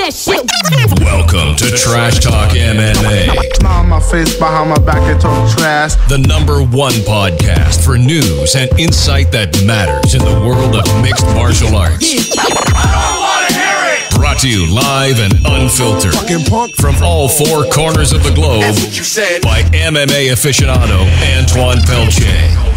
that shit. Welcome to Trash Talk MMA, Smile on my face, behind my back, they talk trash. the number one podcast for news and insight that matters in the world of mixed martial arts. Brought to you live and unfiltered from all four corners of the globe by MMA aficionado Antoine Pelche.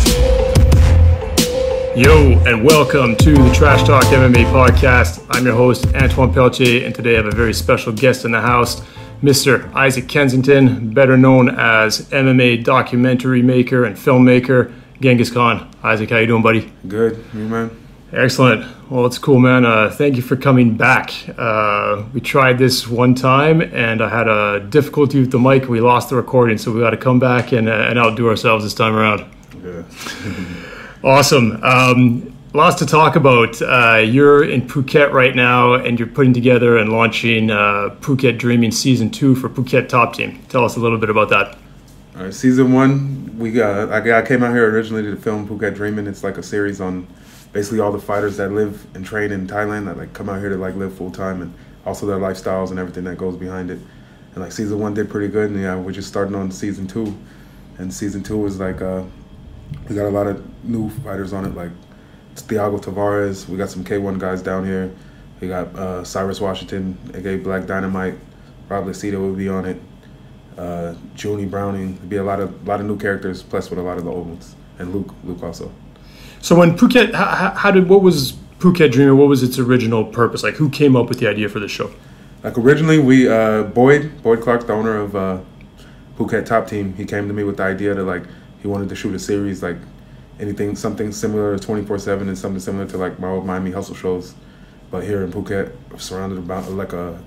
Yo, and welcome to the Trash Talk MMA podcast. I'm your host, Antoine Pelche, and today I have a very special guest in the house, Mr. Isaac Kesington, better known as MMA documentary maker and filmmaker, Genghis Con. Isaac, how you doing, buddy? Good, you man. Excellent. Well, it's cool, man. Uh, thank you for coming back. Uh, we tried this one time, and I had a difficulty with the mic. We lost the recording, so we got to come back and, uh, and outdo ourselves this time around. Yeah. Awesome. Um, lots to talk about. Uh, you're in Phuket right now, and you're putting together and launching uh, Phuket Dreaming Season 2 for Phuket Top Team. Tell us a little bit about that. All right, season one, we got. I, I came out here originally to film Phuket Dreaming. It's like a series on basically all the fighters that live and train in Thailand that like come out here to like live full time and also their lifestyles and everything that goes behind it. And like season one did pretty good, and yeah, we're just starting on season two. And season two is like uh, we got a lot of new fighters on it, like Thiago Tavares. We got some K1 guys down here. We got uh, Cyrus Washington, aka Black Dynamite. Rob Lisita will be on it. Uh, Junie Browning. There'll be a lot of lot of new characters, plus with a lot of the old ones, and Luke Luke also. So, when Phuket, how, how did, what was Phuket Dreamer? What was its original purpose? Like, who came up with the idea for this show? Like originally, we uh, Boyd Boyd Clark, the owner of uh, Phuket Top Team, he came to me with the idea to like he wanted to shoot a series like anything something similar to twenty four seven and something similar to like my old Miami Hustle shows, but here in Phuket, surrounded about like a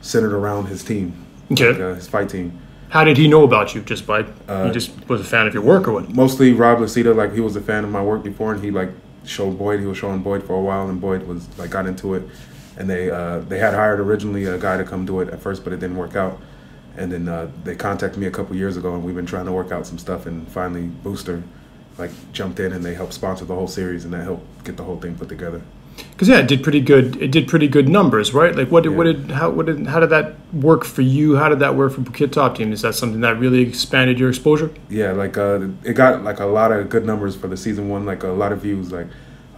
centered around his team, Okay. like, uh, his fight team. How did he know about you? Just by, Uh, he just was a fan of your work or what? Mostly Rob Lisita, like he was a fan of my work before, and he like showed Boyd. He was showing Boyd for a while, and Boyd was like got into it. And they uh, they had hired originally a guy to come do it at first, but it didn't work out. And then uh, they contacted me a couple years ago, and we've been trying to work out some stuff. And finally, Booster like jumped in, and they helped sponsor the whole series, and that helped get the whole thing put together. Because yeah, it did pretty good. It did pretty good numbers, right? Like, what did, what did how what did how did that work for you? How did that work for Phuket Top Team? Is that something that really expanded your exposure? Yeah, like uh, it got like a lot of good numbers for the season one, like a lot of views, like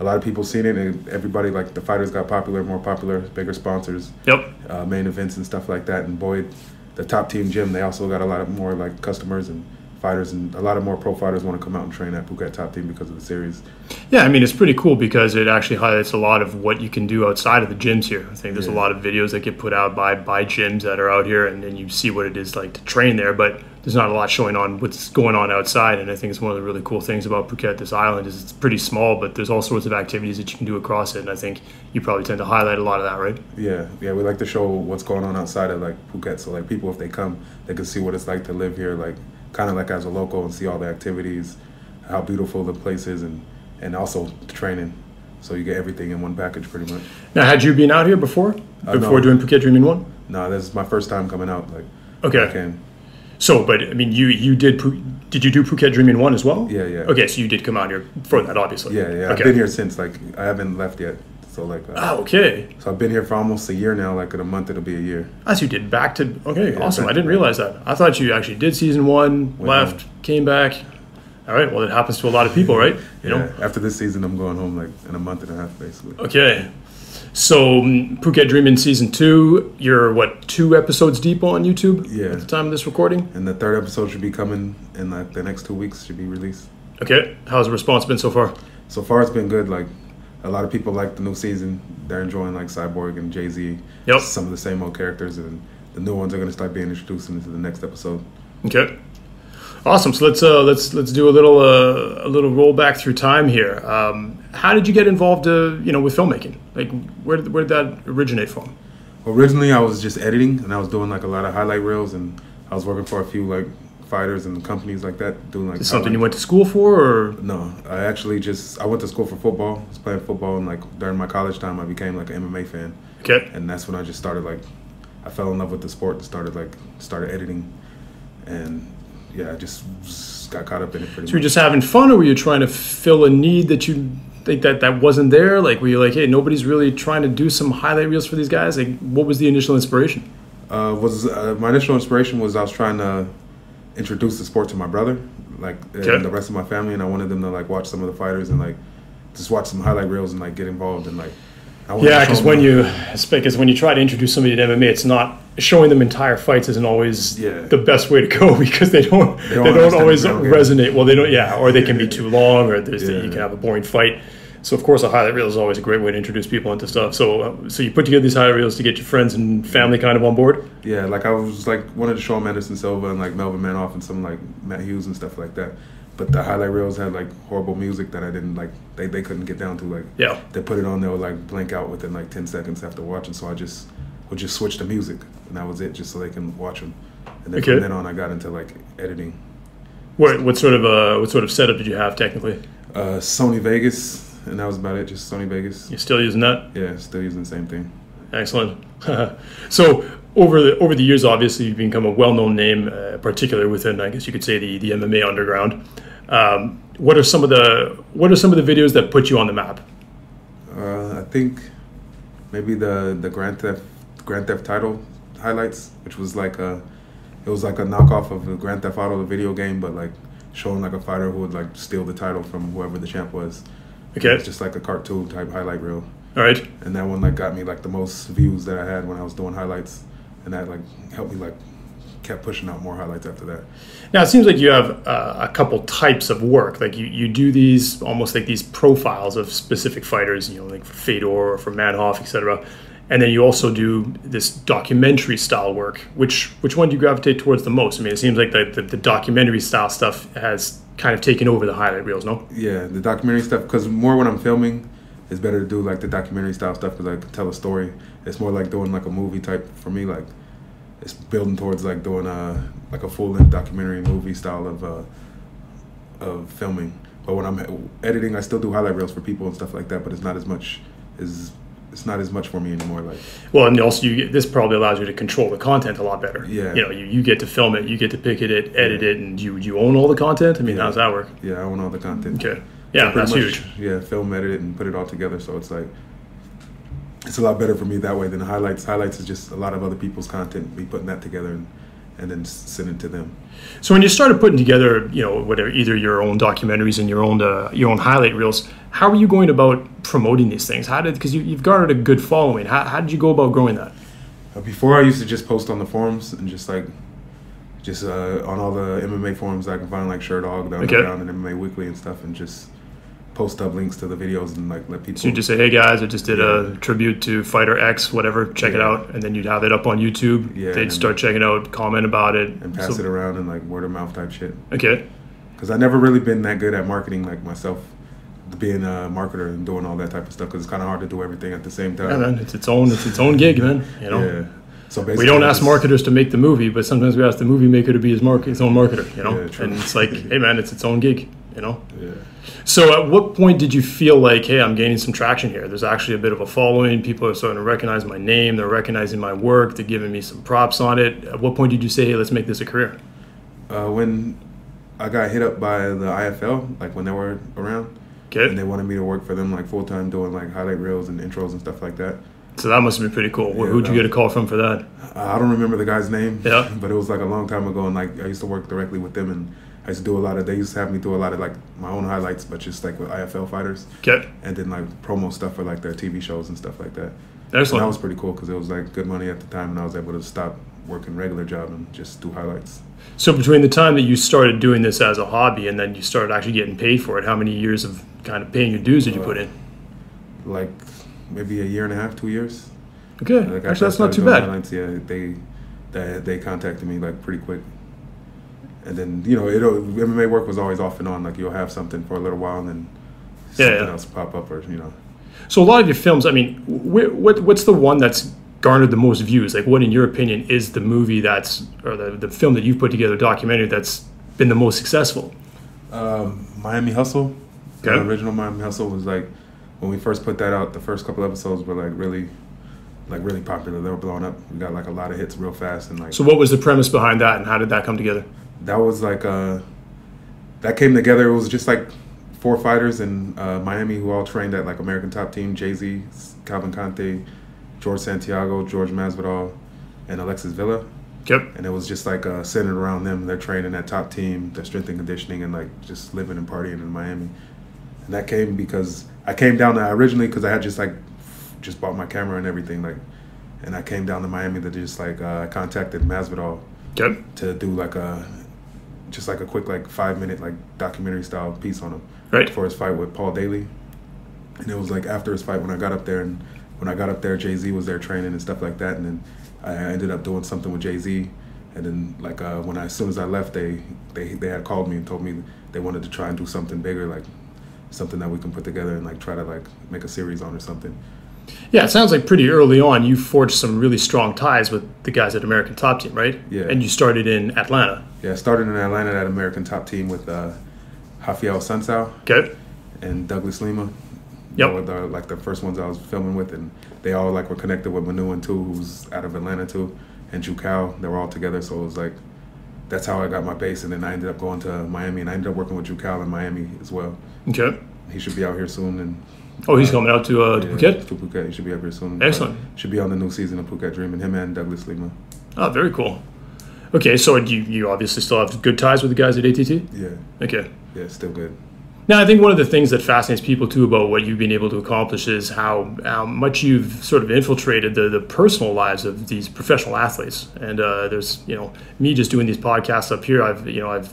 a lot of people seen it, and everybody like the fighters got popular, more popular, bigger sponsors. Yep. uh, main events and stuff like that. And Boyd, the top team gym, they also got a lot of more like customers and fighters, and a lot of more pro fighters want to come out and train at Phuket Top Team because of the series. Yeah, I mean it's pretty cool because it actually highlights a lot of what you can do outside of the gyms here. I think there's a lot of videos that get put out by by gyms that are out here, and then you see what it is like to train there. But there's not a lot showing on what's going on outside, and I think it's one of the really cool things about Phuket. This island is it's pretty small, but there's all sorts of activities that you can do across it, and I think you probably tend to highlight a lot of that, right? Yeah, yeah, we like to show what's going on outside of like Phuket, so like people if they come, they can see what it's like to live here, like kind of like as a local and see all the activities, how beautiful the place is, and and also the training. So you get everything in one package pretty much. Now, had you been out here before? Uh, before no. doing Phuket Dreaming One? No, this is my first time coming out. Like, Okay. So, but I mean, you you did did you do Phuket Dreaming One as well? Yeah, yeah. Okay, so you did come out here for that, obviously. Yeah, yeah. I've been here since like I haven't left yet. So like, uh, Oh, okay. so I've been here for almost a year now. Like in a month, it'll be a year. As you did back to okay, Yeah, awesome. I didn't realize that. I thought you actually did season one, Went left, home. came back. All right. Well, it happens to a lot of people, right? You Yeah. know. After this season, I'm going home like in a month and a half, basically. Okay. So mm, Dream in season two. You're what two episodes deep on YouTube? Yeah. At the time of this recording. And the third episode should be coming in like the next two weeks. Should be released. Okay. How's the response been so far? So far, it's been good. Like a lot of people like the new season. They're enjoying like Cyborg and JZ. Yep. Some of the same old characters, and the new ones are going to start being introduced into the next episode. Okay. Awesome. So let's uh, let's let's do a little uh, a little roll back through time here. Um, how did you get involved, uh, you know, with filmmaking? Like, where did, where did that originate from? Originally, I was just editing, and I was doing like a lot of highlight reels, and I was working for a few like fighters and companies like that, doing like Is something you went to school for, or No, I actually just I went to school for football. I was playing football, and like during my college time, I became like an MMA fan, okay? and that's when I just started like I fell in love with the sport and started like started editing, and yeah, I just got caught up in it pretty So you're just having fun, or were you trying to fill a need that you think that that wasn't there? Like, were you like, hey, nobody's really trying to do some highlight reels for these guys? Like, what was the initial inspiration? Uh, was uh, my initial inspiration was I was trying to introduce the sport to my brother, like Okay. and the rest of my family, and I wanted them to like watch some of the fighters and like just watch some highlight reels and like get involved and like. I Yeah, because when you because when you try to introduce somebody to MMA, it's not showing them entire fights isn't always Yeah. the best way to go because they don't they don't don't, always the ground game. resonate. Well, they don't. Yeah, or they can be too long, or Yeah. you can have a boring fight. So of course, a highlight reel is always a great way to introduce people into stuff. So uh, so you put together these highlight reels to get your friends and family kind of on board. Yeah, like I was like wanted to show Anderson Silva and like Melvin Manhoef and some like Matt Hughes and stuff like that. But the highlight reels had like horrible music that I didn't like. They, they couldn't get down to like. Yeah. They put it on, they would like blink out within like ten seconds after watching. So I just would just switch the music, and that was it, just so they can watch them. And then Okay. from then on, I got into like editing. What what sort of uh what sort of setup did you have technically? Uh, Sony Vegas, and that was about it. Just Sony Vegas. You still using that? Yeah, still using the same thing. Excellent. so over the over the years, obviously, you've become a well-known name, uh, particularly within, I guess you could say, the, the MMA underground. Um, what are some of the what are some of the videos that put you on the map? Uh, I think maybe the the Grand Theft Grand Theft Title highlights, which was like a it was like a knockoff of the Grand Theft Auto the video game, but like showing like a fighter who would like steal the title from whoever the champ was. Okay, It's just like a cartoon type highlight reel, all right. and that one like got me like the most views that I had when I was doing highlights, and that like helped me like kept pushing out more highlights after that. Now it seems like you have uh, a couple types of work. Like you, you do these almost like these profiles of specific fighters, you know, like for Fedor or for Manhoef, etc. And then you also do this documentary style work. Which which one do you gravitate towards the most? I mean, it seems like the, the, the documentary style stuff has kind of taken over the highlight reels. No, Yeah, the documentary stuff because more when I'm filming, it's better to do like the documentary style stuff because I can tell a story. It's more like doing like a movie type for me. Like it's building towards like doing a like a full length documentary movie style of uh, of filming. But when I'm editing, I still do highlight reels for people and stuff like that. But it's not as much is it's not as much for me anymore. Like Well, and also you get, this probably allows you to control the content a lot better. Yeah. You know, you, you get to film it, you get to pick it, edit it, and you you own all the content. I mean, how does that work? yeah, I own all the content. Okay. Yeah, pretty that's much, huge. Yeah, film, edit it, and put it all together. So it's like it's a lot better for me that way than highlights. Highlights is just a lot of other people's content. Me putting that together and and then send it to them. So when you started putting together, you know, whatever, either your own documentaries and your own uh, your own highlight reels, how are you going about promoting these things? How did because you, you've garnered a good following? How, how did you go about growing that? Uh, before I used to just post on the forums and just like just uh, on all the MMA forums I can find like Sherdog, the Okay. Underground, and MMA Weekly and stuff, and just post up links to the videos and like let people. So you just say, "Hey guys, I just did a tribute to fighter X, whatever. Check it out," and then you'd have it up on YouTube. Yeah, They'd start checking out, comment about it, and pass So- it around and like word of mouth type shit. Okay. because I never really been that good at marketing like myself, being a marketer and doing all that type of stuff. Because it's kind of hard to do everything at the same time. Yeah, man, it's its own it's its own gig, man. You know. Yeah. So basically We don't ask marketers to make the movie, but sometimes we ask the movie maker to be his market, his own marketer. You know, Yeah, and it's like, hey man, it's its own gig. You know. Yeah. So at what point did you feel like, hey, I'm gaining some traction here? There's actually a bit of a following. People are starting to recognize my name. They're recognizing my work. They're giving me some props on it. At what point did you say, hey, let's make this a career? Uh, when I got hit up by the IFL, like when they were around, Okay. and they wanted me to work for them like full time, doing like highlight reels and intros and stuff like that. So that must have been pretty cool. Yeah, Who'd you get a call from for that? I don't remember the guy's name, Yeah. but it was like a long time ago, and like I used to work directly with them, and I used to do a lot of. They used to have me do a lot of like my own highlights, but just like with IFL fighters, Okay. and then like promo stuff for like their TV shows and stuff like that. And that was pretty cool because it was like good money at the time, and I was able to stop working regular job and just do highlights. So between the time that you started doing this as a hobby and then you started actually getting paid for it, how many years of kind of paying your dues did you put in? Uh, like maybe a year and a half, two years. Okay. Like Actually, that's not too bad. Highlights, yeah, they, they they contacted me like pretty quick. And then you know, it MMA work was always off and on. Like you'll have something for a little while, and then Yeah, something yeah. else pop up, or you know. So a lot of your films, I mean, wh- what what's the one that's garnered the most views? Like, what in your opinion is the movie that's or the the film that you've put together, documentary that's been the most successful? Um, Miami Hustle, the Okay. original Miami Hustle was like when we first put that out. The first couple episodes were like really, like really popular. They were blowing up. We got like a lot of hits real fast, and like So, what was the premise behind that, and how did that come together? That was like uh that came together. It was just like four fighters in uh, Miami who all trained at like American Top Team: JZ, Calvin Conte, George Santiago, George Masvidal, and Alexis Vila. Yep. And it was just like uh, centered around them. They're training at top team, their strength and conditioning, and like just living and partying in Miami. And that came because I came down there originally because I had just like just bought my camera and everything like, and I came down to Miami to just like uh, contacted Masvidal Yep. to do like a just like a quick like five minute like documentary style piece on him Right. for his fight with Paul Daley. And it was like after his fight when I got up there and when I got up there JZ was there training and stuff like that and then I ended up doing something with JZ and then like uh, when I as soon as I left they, they they had called me and told me they wanted to try and do something bigger like something that we can put together and like try to like make a series on or something. Yeah, it sounds like pretty early on you forged some really strong ties with the guys at American Top Team, right? Yeah. And you started in Atlanta. Yeah, I started in Atlanta at American Top Team with uh, Raphael Assuncao. Okay. and Douglas Lima. Yep. Were the, like the first ones I was filming with, and they all like were connected with Manu and too, who's out of Atlanta too, and Jucão. They were all together, so it was like that's how I got my base, and then I ended up going to Miami, and I ended up working with Jucão in Miami as well. Okay. He should be out here soon, and Oh, he's coming out to, uh, to yeah, Phuket? To Phuket, he should be up here soon. Excellent. Uh, should be on the new season of Phuket Dream, and him and Douglas Lima. Oh, very cool. Okay, so you, you obviously still have good ties with the guys at ATT? Yeah, Okay. yeah, still good. Now, I think one of the things that fascinates people too about what you've been able to accomplish is how, how much you've sort of infiltrated the, the personal lives of these professional athletes. And uh, there's, you know, me just doing these podcasts up here, I've, you know, I've,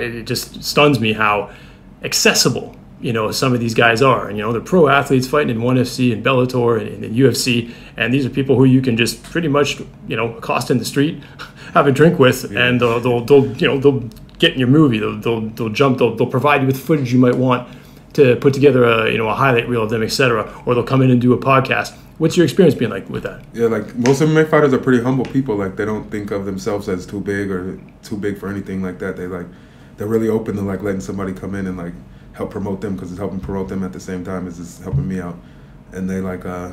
it just stuns me how accessible, you know, some of these guys are. And, you know, they're pro athletes fighting in 1FC and Bellator and, and UFC. And these are people who you can just pretty much, you know, accost in the street, have a drink with, and they'll, they'll, they'll, you know, they'll get in your movie. They'll, they'll, they'll jump, they'll, they'll provide you with footage you might want to put together a, you know, a highlight reel of them, etc. Or they'll come in and do a podcast. What's your experience being like with that? Yeah, like most MMA fighters are pretty humble people. Like they don't think of themselves as too big or too big for anything like that. They like they're really open to like letting somebody come in and like help promote them because it's helping promote them at the same time as it's helping me out. And they like uh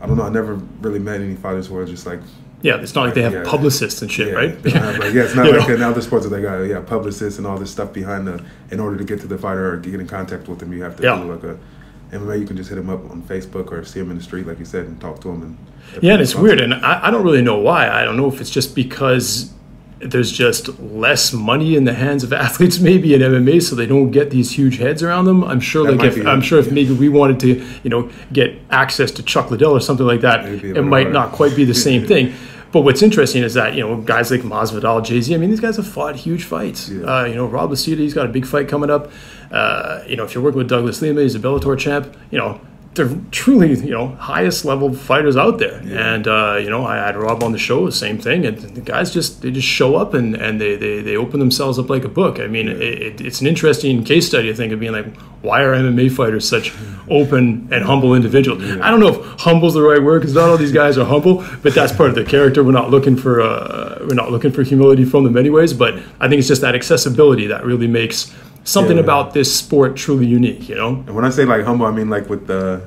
I don't know. I never really met any fighters who are just like Yeah, it's not like they have Yeah. publicists and shit, yeah, right? have, like, yeah, it's not like in other sports where they got yeah publicists and all this stuff behind the. In order to get to the fighter or get in contact with them, you have to Yeah. do like a. MMA, you can just hit them up on Facebook or see them in the street, like you said, and talk to them. And Yeah, and it's weird, and I, I don't really know why. I don't know if it's just because there's just less money in the hands of athletes, maybe in MMA, so they don't get these huge heads around them. I'm sure, That like if I'm sure if yeah. maybe we wanted to, you know, get access to Chuck Liddell or something like that, Maybe it might not quite be the same thing. But what's interesting is that you know guys like Masvidal, JZ. I mean, these guys have fought huge fights. Yeah. Uh, you know, Rob Lisita, he's got a big fight coming up. Uh, you know, if you're working with Douglas Lima, he's a Bellator champ. You know, they're truly you know highest level fighters out there. And uh, you know, I had Rob on the show, the same thing. And the guys just they just show up and and they they, they open themselves up like a book. I mean, it, it, it's an interesting case study. I think of being like, why are MMA fighters such open and humble individuals? I don't know if humble's the right word because not all these guys are humble, but that's part of the character. We're not looking for uh, we're not looking for humility from them anyways. But I think it's just that accessibility that really makes something Yeah. about this sport truly unique. You know. And when I say like humble, I mean like with the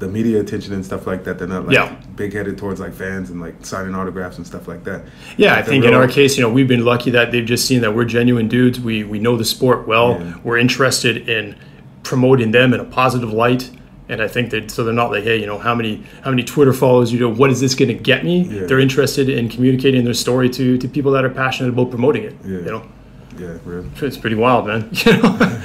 the media attention and stuff like that. They're not like Yeah. big headed towards like fans and like signing autographs and stuff like that. Yeah, I Like, they're think in our case, you know, we've been lucky that they've just seen that we're genuine dudes. We we know the sport well. Yeah. We're interested in promoting them in a positive light. And I think that so they're not like, hey, you know, how many how many Twitter follows you do? What is this going to get me? Yeah. They're interested in communicating their story to to people that are passionate about promoting it. You know, yeah, it's pretty wild, man. You know.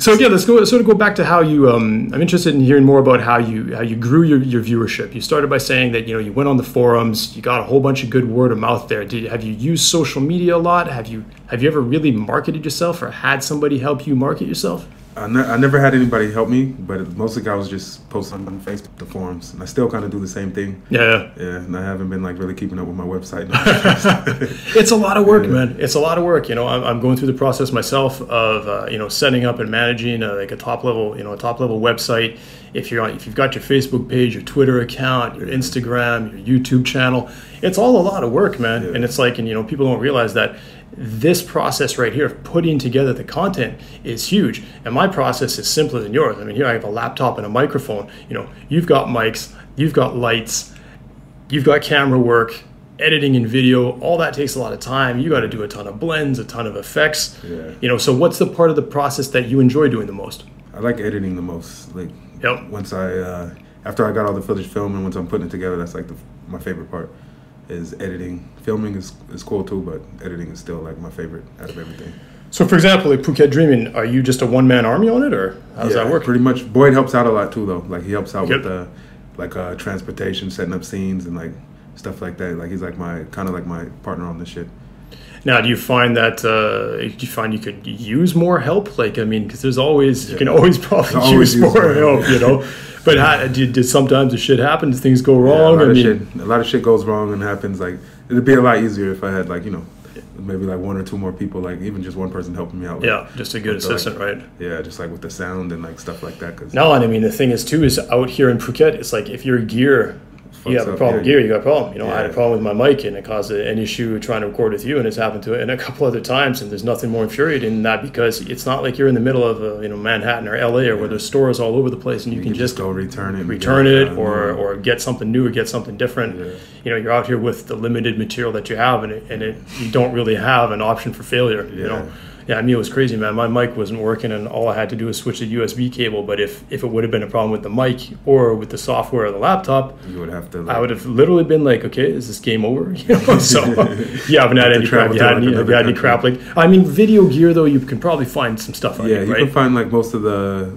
So again, let's go sort of go back to how you. Um, I'm interested in hearing more about how you how you grew your, your viewership. You started by saying that you know you went on the forums, you got a whole bunch of good word of mouth there. Did, have you used social media a lot? Have you have you ever really marketed yourself or had somebody help you market yourself? I, ne- I never had anybody help me, but mostly I was just posting on Facebook, the forums, and I still kind of do the same thing. Yeah, Yeah, and I haven't been like really keeping up with my website. it's a lot of work, man. It's a lot of work. You know, I'm, I'm going through the process myself of uh, you know setting up and managing uh, like a top level you know a top level website. If you're on, if you've got your Facebook page, your Twitter account, your Instagram, your YouTube channel, it's all a lot of work, man. Yeah. And it's like, and you know, people don't realize that this process right here of putting together the content is huge. And my process is simpler than yours. I mean, here I have a laptop and a microphone. You know, you've got mics, you've got lights, you've got camera work editing and video, all that takes a lot of time. You got to do a ton of blends, a ton of effects. Yeah. You know, so what's the part of the process that you enjoy doing the most? I like editing the most. Like Yep. once I uh, after I got all the footage filmed and once I'm putting it together, that's like the, my favorite part is editing. Filming is is cool too, but editing is still like my favorite out of everything. So, for example, like Phuket Dreaming, are you just a one man army on it, or how does Yeah, that work? Pretty much. Boyd helps out a lot too, though. Like he helps out Yep. with the like uh, transportation, setting up scenes, and like stuff like that. Like he's like my kind of like my partner on this shit. Now, do you find that uh, do you find you could use more help? Like, I mean, because there's always you can always probably Always use use more help, help. you know. But how, did, did sometimes the shit happen? Does things go Yeah, a wrong? lot I mean, shit. A lot of shit goes wrong and happens. Like it'd be a lot easier if I had like you know maybe like one or two more people, like even just one person helping me out. with- yeah, just a good the, like, assistant, right? Yeah, just like with the sound and like stuff like that. Cause No, and I mean the thing is too is out here in Phuket, it's like if your gear, you have a problem with yeah. gear, you got a problem. You know, I had a problem with my mic and it caused a- an issue trying to record with you, and it's happened to it and a couple other times. And there's nothing more infuriating than that because it's not like you're in the middle of uh, you know Manhattan or LA or where there's stores all over the place and you, you can, just go return it, return it or new- or get something new or get something different. Yeah. You know, you're out here with the limited material that you have, and it, and it you don't really have an option for failure. You know. Yeah, I mean it was crazy, man. My mic wasn't working, and all I had to do was switch the USB cable. But if if it would have been a problem with the mic or with the software of the laptop, you would have to. Like, I would have literally been like, "Okay, is this game over?" You know. So you haven't had any crap. You had like, any, had any crap? Like, I mean, video gear though, you can probably find some stuff Yeah, it, you right? can find like most of the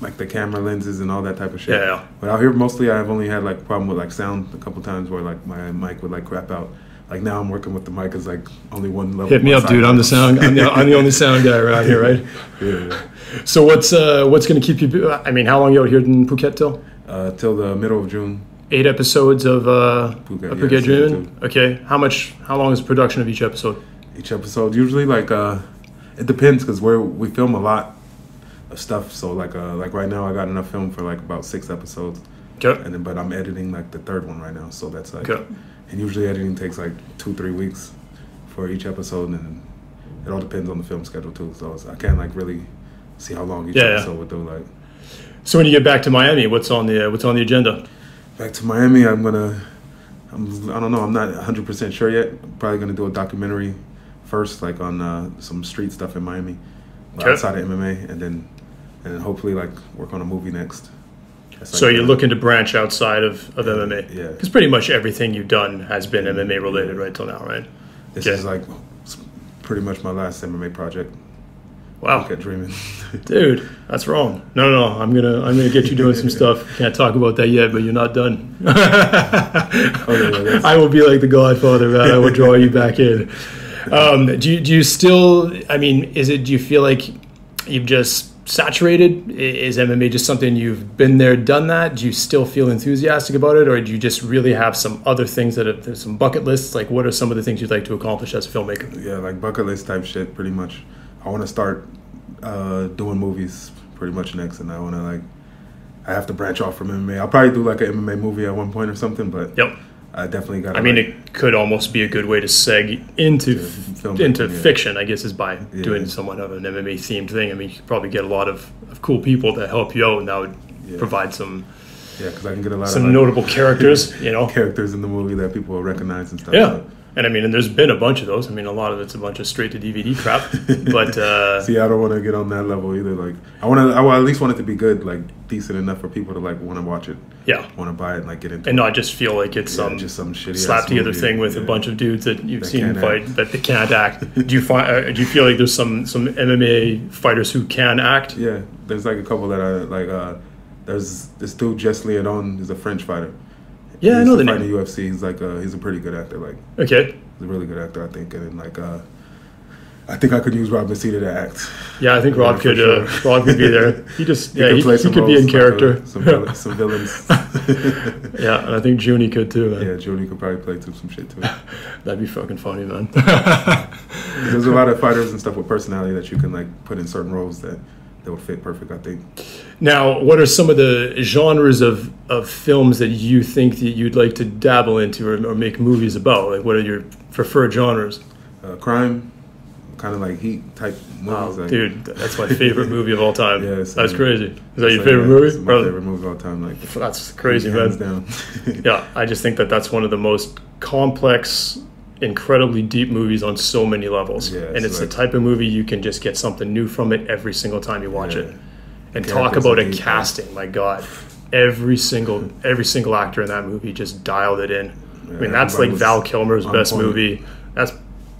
like the camera lenses and all that type of shit. Yeah, yeah. But out here, mostly I've only had like problem with like sound a couple times where like my mic would like crap out. Like now I'm working with the mic is like only one level. Hit me up, dude. I'm the sound. I'm the, I'm the only sound guy around here, right? Yeah. So what's uh, what's going to keep you? I mean, how long you out here in Phuket till? Uh, till the middle of June. Eight episodes of uh, Phuket, yeah, Phuket Dreaming. Okay, how much? How long is the production of each episode? Each episode usually like uh, it depends because we're we film a lot of stuff. So like uh, like right now I got enough film for like about six episodes. Okay. and then but I'm editing like the third one right now, so that's like, Okay. And usually editing takes like two three weeks for each episode, and it all depends on the film schedule too. So I can't like really see how long each Yeah, yeah. episode would do. Like So when you get back to Miami, what's on the uh, what's on the agenda? back to Miami, I'm gonna, I'm I don't know, I'm not 100 percent sure yet. I'm probably gonna do a documentary first, like on uh, some street stuff in Miami, Okay. outside of MMA, and then and then hopefully like work on a movie next. So you're looking to branch outside of, of MMA? Yeah. Because pretty much everything you've done has been MMA related right till now, right? This is like pretty much my last MMA project. Wow, Get dreaming. dude, that's wrong. No, no, no. I'm gonna I'm gonna get you doing some stuff. Can't talk about that yet, but you're not done. Oh, yeah, yeah, I will be like the Godfather, man. I will draw you back in. Um, do you do you still? I mean, is it? Do you feel like you've just saturated? Is MMA just something you've been there, done that? Do you still feel enthusiastic about it, or do you just really have some other things that have there's some bucket lists? Like, what are some of the things you'd like to accomplish as a filmmaker? yeah, like bucket list type shit. Pretty much, I want to start uh, doing movies pretty much next, and I want to like. I have to branch off from MMA. I'll probably do like an MMA movie at one point or something, but Yep. I definitely got. I mean, it could almost be a good way to seg into film into yeah. fiction. I guess is by Yeah. doing somewhat of an MMA themed thing. I mean, you could probably get a lot of, of cool people to help you out, and that would Yeah. provide some yeah, because I can get a lot some of like, notable characters. You know, characters in the movie that people will recognize and stuff. yeah. And I mean, and there's been a bunch of those. I mean, a lot of it's a bunch of straight to DVD crap. But uh, See, I don't want to get on that level either. Like, I want to. I at least want it to be good, like decent enough for people to like want to watch it, yeah, want to buy it, and like get into. and it. not just feel like it's Yeah, some just some shitty slap together thing with a bunch of dudes that you've That seen fight act. that they can't act. do you find? Uh, do you feel like there's some some MMA fighters who can act? Yeah, there's like a couple that I like. Uh, there's this dude Jess Liaudin. is a French fighter. Yeah, I know the name. in the UFC. He's like uh, he's a pretty good actor. Like Okay. he's a really good actor, I think. And then like uh, I think I could use Rob Lisita to act. Yeah, I think Rob Yeah, could for uh. Rob could be there. He just yeah, could he, play he some could be in like, uh, character. some vill- some villains. yeah, and I think Junie could too. Man. yeah, Jody could probably play to some shit too. That'd be fucking funny, man. There's a lot of fighters and stuff with personality that you can like put in certain roles that that would fit perfect. I think. now, what are some of the genres of, of films that you think that you'd like to dabble into or, or make movies about? Like, what are your preferred genres? Uh, crime, kind of like Heat type Oh, movies. like, dude, that's my favorite movie of all time. Yeah, that's crazy. Is that your favorite movie? My favorite movie of all time. Like That's crazy, hands man. down. Yeah, I just think that that's one of the most complex, incredibly deep movies on so many levels. Yeah, and it's it's the type of movie you can just get something new from it every single time you watch Yeah. it. And talk about a casting, my God. Every single every single actor in that movie just dialed it in. I mean, that's like Val Kilmer's best point. movie. That's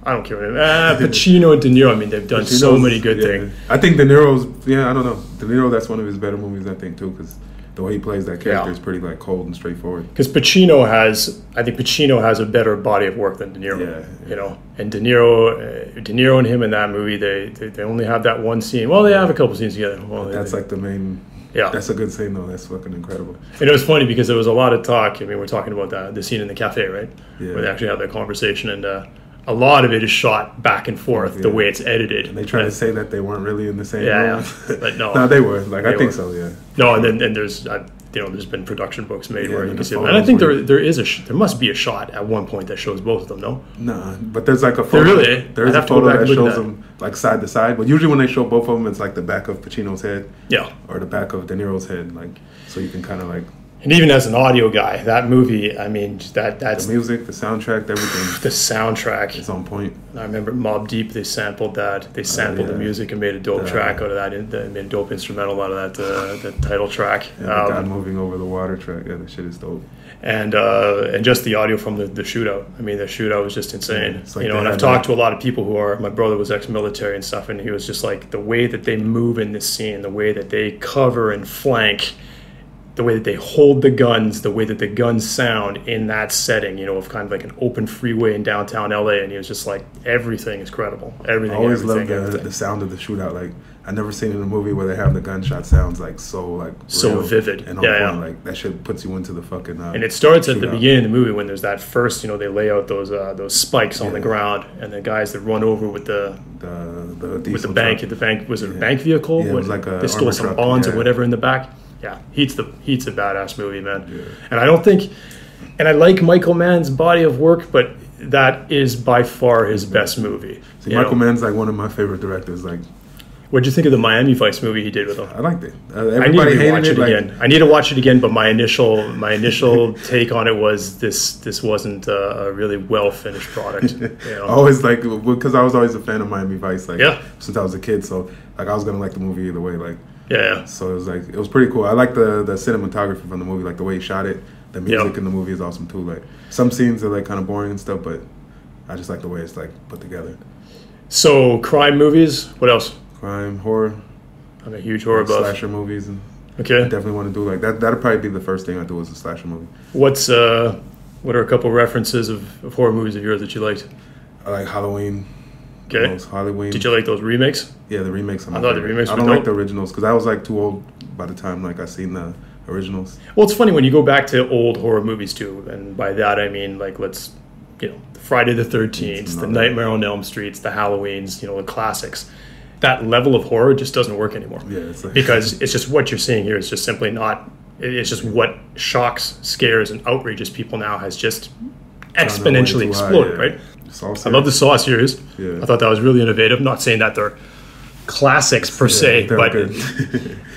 I don't care. Ah, Pacino and De Niro. I mean, they've done She so many good things. I think De Niro's. Yeah, I don't know. De Niro. That's one of his better movies. I think too, because the way he plays that character Yeah. is pretty like cold and straightforward. Because Pacino has, I think Pacino has a better body of work than De Niro. Yeah, You know, and De Niro, uh, De Niro and him in that movie, they, they they only have that one scene. Well, they have a couple scenes together. Well, they- That's they- like the main. yeah. That's a good scene though. That's fucking incredible. And it was funny because there was a lot of talk. I mean, we're talking about that the scene in the cafe, right? Yeah. Where they actually have that conversation, and uh, a lot of it is shot back and forth the way it's edited. And they try to say that they weren't really in the same Yeah, room. yeah. But no. no, they were. Like I think were. so. Yeah. no, and then and there's. I, you know, there's been production books made Yeah, where you can see, and I think there there is a sh- there must be a shot at one point that shows both of them. No, Nah, but there's like a photo. really? There's a have to go photo that and look at shows them like side to side. But usually when they show both of them, it's like the back of Pacino's head yeah. or the back of De Niro's head, like so you can kind of like And even as an audio guy, that movie, I mean, that that's the music, the soundtrack, everything. the soundtrack. It's on point. I remember Mobb Deep. They sampled that. They sampled the yeah. music and made a dope The- track out of that. They made a dope instrumental out of that. Uh, the title track. Yeah, the guy Um, moving over the water track. Yeah, that shit is dope. and uh, and just the audio from the, the shootout. I mean, the shootout was just insane. it's like you know, and I've had, talked to a lot of people who are. My brother was ex-military and stuff, and he was just like the way that they move in this scene, the way that they cover and flank, the way that they hold the guns, the way that the guns sound in that setting. You know, of kind of like an open freeway in downtown LA, and he was just like, everything is credible. Everything. I always love the, the sound of the shootout. Like I never seen in a movie where they have the gunshot sounds like so like So vivid. and on Yeah, point. yeah. Like that shit puts you into the fucking. Uh, And it starts at the beginning of the movie when there's that first, you know, they lay out those uh, those spikes on the ground, and the guys that run over with the The the with the bank. truck. The bank was it a bank vehicle? Yeah, it was like a they stole some truck, bonds or whatever in the back. Yeah, Heat's the Heat's a badass movie, man. And I don't think, and I like Michael Mann's body of work, but that is by far his best movie. See, Michael know? Mann's like one of my favorite directors. Like What'd you think of the Miami Vice movie he did with him? I liked it. Uh, I need to rewatch it, it. Like, again. I need to watch it again, but my initial my initial take on it was this this wasn't a, a really well finished product. You know? always like because I was always a fan of Miami Vice. Like Yeah. since I was a kid, so like I was gonna like the movie either way. Like yeah, so it was like it was pretty cool. I like the the cinematography from the movie, like the way he shot it. The music Yeah. in the movie is awesome too. Like some scenes are like kind of boring and stuff, but I just like the way it's like put together. So crime movies. What else? Crime, horror, I'm a huge horror buff. slasher movies, and I Okay. definitely want to do like that. That'd probably be the first thing I do is a slasher movie. What's uh, what are a couple references of, of horror movies of yours that you liked? I like Halloween. Okay. Those Halloween. Did you like those remakes? Yeah, the remakes. I thought the remakes I don't dope. like the originals because I was like too old by the time like I seen the originals. Well, it's funny when you go back to old horror movies too, and by that I mean like let's, you know, Friday the Thirteenth, the Nightmare on Elm Streets, the Halloweens, you know, the classics. That level of horror just doesn't work anymore. Yeah, it's like because it's just what you're seeing here is just simply not. It's just what shocks, scares, and outrages people now has just exponentially exploded, yeah. right? All I love the Saw series. Yeah. I thought that was really innovative. Not saying that they're classics per se, but.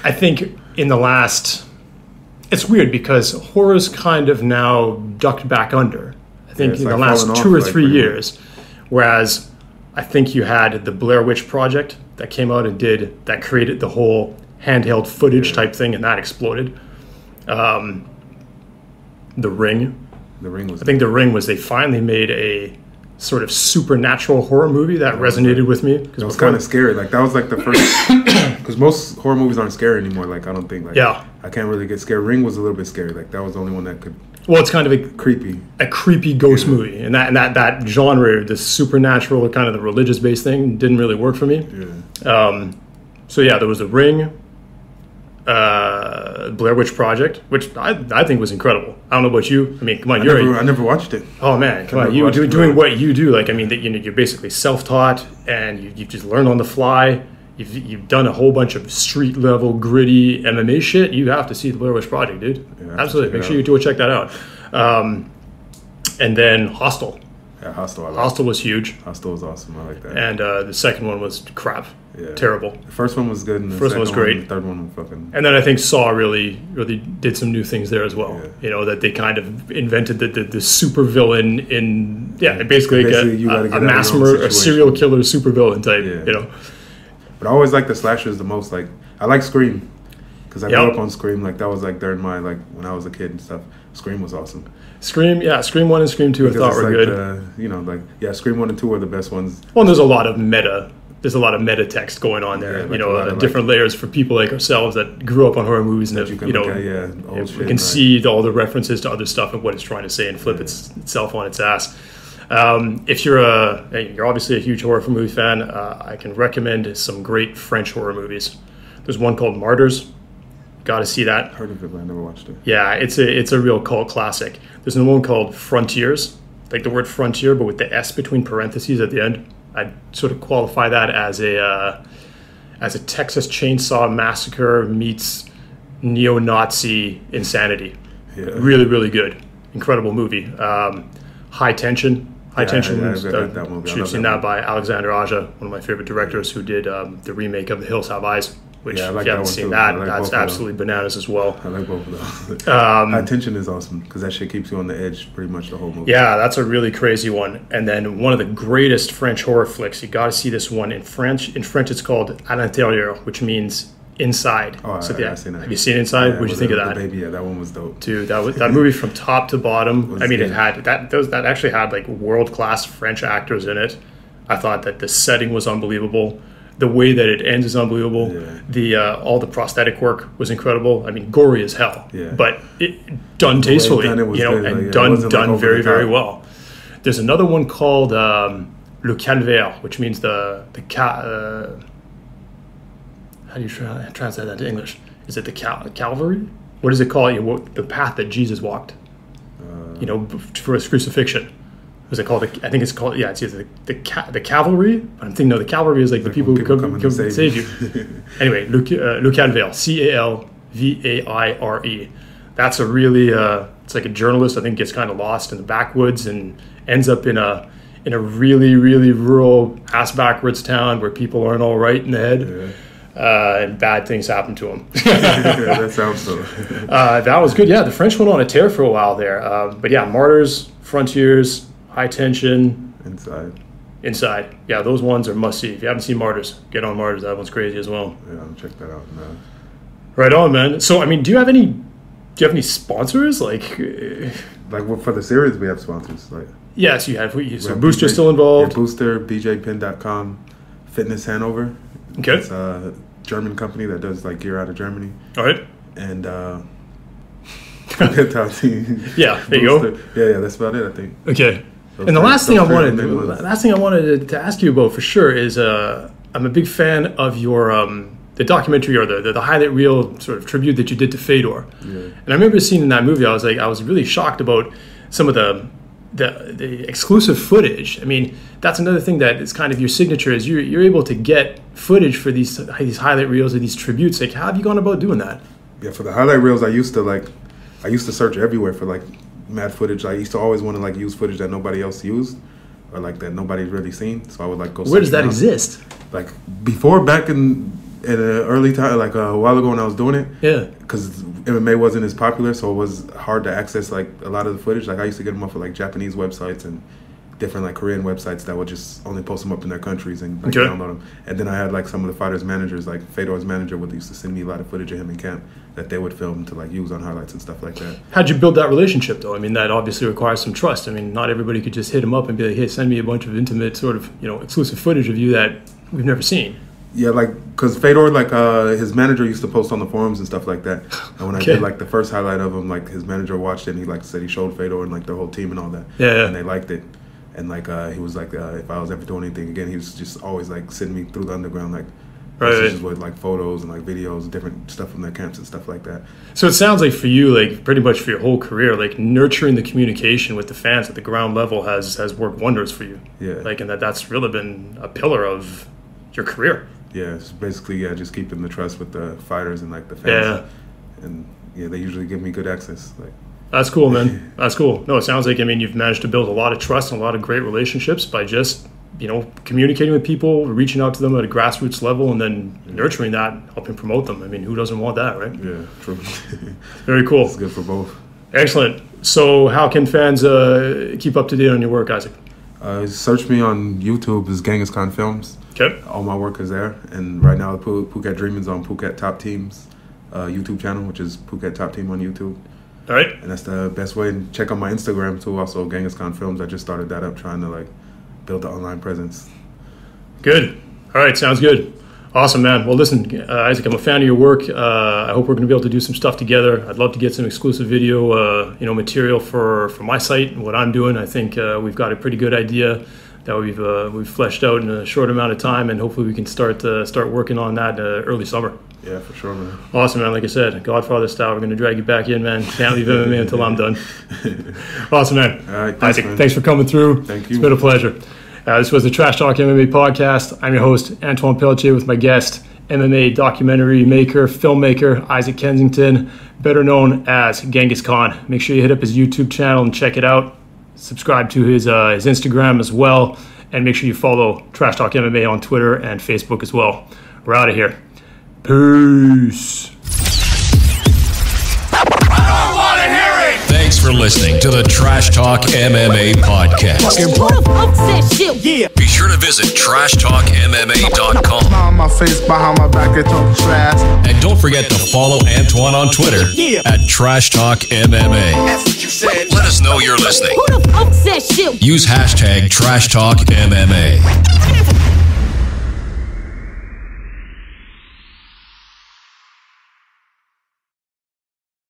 I think in the last, it's weird because horror's kind of now ducked back under. I think it's in the last two or like, three years, whereas I think you had the Blair Witch Project that came out and did that created the whole handheld footage type thing, and that exploded. Um, the Ring, the ring was. I think The Ring was they finally made a sort of supernatural horror movie that resonated with me because it was kind of scary. Like that was like the first because most horror movies aren't scary anymore. Like I don't think like Yeah. I can't really get scared. Ring was a little bit scary. Like that was the only one that could well, it's kind of a creepy. a creepy ghost movie, and that and that that genre, the supernatural, or kind of the religious based thing, didn't really work for me. Yeah, um, So yeah, there was The Ring, uh, Blair Witch Project, which I, I think was incredible. I don't know about you. I mean, come on, I you're never, a, I never watched it. oh man, come on, you do, doing what you do. Like I mean, that you know, you're basically self taught, and you you just learn on the fly. You've, you've done a whole bunch of street level gritty MMA shit. You have to see the Blair Witch Project, dude. Absolutely, make sure you do check that out. Um, and then Hostel. Yeah, Hostel. I like. Hostel was huge, Hostel was awesome. I like that. and uh, the second one was crap, Yeah. terrible. The first one was good. And the First one was great. the third one was fucking. And then I think Saw really, really did some new things there as well. Yeah. You know that they kind of invented the the, the super villain in yeah, basically, Basically, you a, a, a mass murder, a serial killer super villain type. Yeah. You know, But I always like the slashers the most. Like I like Scream because I Yep. grew up on Scream. Like that was like during my like when I was a kid and stuff. Scream was awesome. Scream, yeah, Scream one and Scream two I Because thought it's were like good. The, you know, like yeah, Scream one and two are the best ones. Well, and there's a lot of meta. There's a lot of meta text going on there. Yeah, you know, uh, of, different layers for people like ourselves that grew up on horror movies and have, you can you know, at, yeah, shit. can right. see all the references to other stuff and what it's trying to say and flip its, itself on its ass. Um, if you're a, you're obviously a huge horror movie fan, uh, I can recommend some great French horror movies. There's one called Martyrs. Got to see that. Heard of it, but I never watched it. Yeah, it's a it's a real cult classic. There's another one called Frontiers, like the word frontier, but with the S between parentheses at the end. I'd sort of qualify that as a uh, as a Texas Chainsaw Massacre meets neo-Nazi insanity. Yeah. Really, really good, incredible movie. Um, High Tension. High Yeah, Tension. I was, uh, that movie. I You've seen that that by Alexandre Aja, one of my favorite directors, who did um, the remake of The Hills Have Eyes. Which, Yeah, I if like you that haven't seen too. that, I like that's absolutely bananas as well. I like both of those. Um, High tension is awesome because that shit keeps you on the edge pretty much the whole movie. Yeah, that's a really crazy one. And then one of the greatest French horror flicks. You got to see this one in French. In French, it's called à l'intérieur, which means inside. Oh, I- so, I- yeah, I've seen that. Have you seen Inside? Yeah, What'd you think of that? baby, yeah, that one was dope. Dude, that was, that movie from top to bottom. I mean, it had that. Those that actually had like world class French actors in it. I thought that the setting was unbelievable. The way that it ends is unbelievable. Yeah. The uh, all the prosthetic work was incredible. I mean, gory as hell, Yeah. but it, done tastefully, done, it you know, good. and Like, it done like, done very very well. There's another one called um, Le Calvaire, which means the the ca- uh, how do you tra- translate that to English? Is it the cal- Calvary? What is it called? You know, the path that Jesus walked. Uh, You know, for his crucifixion. Was it called? I think it's called. Yeah, it's either the the, ca- the cavalry. But I'm thinking no, the cavalry is like the Like people when who come, come in come to save, you. you. anyway, Le, uh, Le Calvaire, C A L V A I R E. That's a really. Uh, it's like a journalist. I think gets kind of lost in the backwoods and ends up in a in a really really rural ass backwards town where people aren't all right in the head. yeah. Uh, and bad things happen to him. yeah, that sounds so. Uh, that was good. Yeah, the French went on a tear for a while there. Um, but yeah, Martyrs, Frontiers, High Tension, Inside. Inside. Yeah, those ones are must see. If you haven't seen Martyrs, get on Martyrs. That one's crazy as well. Yeah, I'll check that out. No. Right on, man. So, I mean, do you have any? Do you have any sponsors? Like, uh, Like well, for the series, we have sponsors. Like yes, you have. So, we have Booster's BJ still involved. Yeah, Booster, BJPin.com, Fitness Hanover. Okay. It's a German company that does like gear out of Germany. All right. And uh, Yeah, there you go. Yeah, yeah, that's about it. I think. Okay. And the last thing I those three are wanted, the last thing I wanted to, to ask you about for sure is, uh, I'm a big fan of your um, the documentary or the, the the highlight reel sort of tribute that you did to Fedor. Yeah. And I remember seeing in that movie, I was like, I was really shocked about some of the the, the exclusive footage. I mean, that's another thing that is kind of your signature is you're, you're able to get footage for these these highlight reels or these tributes. Like, how have you gone about doing that? Yeah, for the highlight reels, I used to like, I used to search everywhere for like mad footage. I used to always want to like use footage that nobody else used, or like that nobody's really seen. So I would like go. Where does that around. exist? Like before, back in in an early time, like uh, a while ago when I was doing it, Yeah. because MMA wasn't as popular, so it was hard to access like a lot of the footage. Like I used to get them off of like Japanese websites and different like Korean websites that would just only post them up in their countries and like, Okay. download them. And then I had like some of the fighters' managers, like Fedor's manager, would used to send me a lot of footage of him in camp that they would film to like use on highlights and stuff like that. How'd you build that relationship, though? I mean, that obviously requires some trust. I mean, not everybody could just hit him up and be like, "Hey, send me a bunch of intimate, sort of, you know, exclusive footage of you that we've never seen." Yeah, like because Fedor, like uh, his manager used to post on the forums and stuff like that. And when Okay. I did like the first highlight of him, like his manager watched it and he like said he showed Fedor and like the whole team and all that. Yeah, yeah. And they liked it. And like uh, he was like, uh, if I was ever doing anything again, he was just always like sending me through the underground like Right. messages with like photos and like videos, different stuff from their camps and stuff like that. So it sounds like for you, like pretty much for your whole career, like nurturing the communication with the fans at the ground level has has worked wonders for you. Yeah. Like, and that that's really been a pillar of your career. Yeah, it's basically yeah, just keeping the trust with the fighters and like the fans. Yeah. And yeah, they usually give me good access. Like That's cool, man. That's cool. No, it sounds like I mean you've managed to build a lot of trust and a lot of great relationships by just you know communicating with people, reaching out to them at a grassroots level, and then nurturing that, helping promote them. I mean, who doesn't want that, right? Yeah, true. Very cool. it's good for both. Excellent. So, how can fans uh, keep up to date on your work, Isaac? Uh, search me on YouTube as Genghis Con Films. Okay. All my work is there, and right now Phu- Phuket Dreaming's on Phuket Top Teams uh, YouTube channel, which is Phuket Top Team on YouTube, All right. and that's the best way. Check out my Instagram too, also Genghis Con Films. I just started that up, trying to like build the online presence. Good. All right. Sounds good. Awesome, man. Well, listen, uh, Isaac, I'm a fan of your work. Uh, I hope we're going to be able to do some stuff together. I'd love to get some exclusive video, uh, you know, material for, for my site and what I'm doing. I think uh, we've got a pretty good idea that we've uh, we've fleshed out in a short amount of time, and hopefully we can start uh, start working on that uh, early summer. Yeah, for sure, man. Awesome, man. Like I said, Godfather style. We're going to drag you back in, man. Can't leave MMA until I'm done. awesome, man. All right, thanks, Isaac, man. thanks for coming through. Thank you. It's been a pleasure. Uh, this was the Trash Talk MMA podcast. I'm your host, Antoine Pelletier, with my guest, MMA documentary maker, filmmaker, Isaac Kesington, better known as Genghis Con. Make sure you hit up his YouTube channel and check it out. Subscribe to his, uh, his Instagram as well. And make sure you follow Trash Talk MMA on Twitter and Facebook as well. We're out of here. Peace. Thanks for listening to the Trash Talk MMA podcast. Who the fuck said shit? Be sure to visit trashtalkmma.com. On my face, behind my back, they talk trash. And don't forget to follow Antoine on Twitter at Trash Talk MMA. Let us know you're listening. Who the fuck said shit? Use hashtag Trash Talk MMA.